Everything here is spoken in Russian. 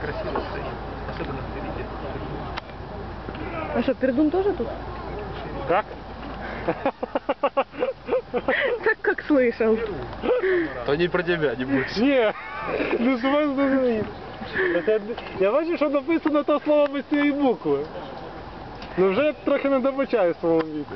Красиво стоит. Особенно впереди. А что, пердун тоже тут? Как? Так как слышал. То не про тебя, не будет. Не, ну смотри. Я бачу, что написано то слово без цієї букви. Ну вже трохи не добачаю в своєму віку.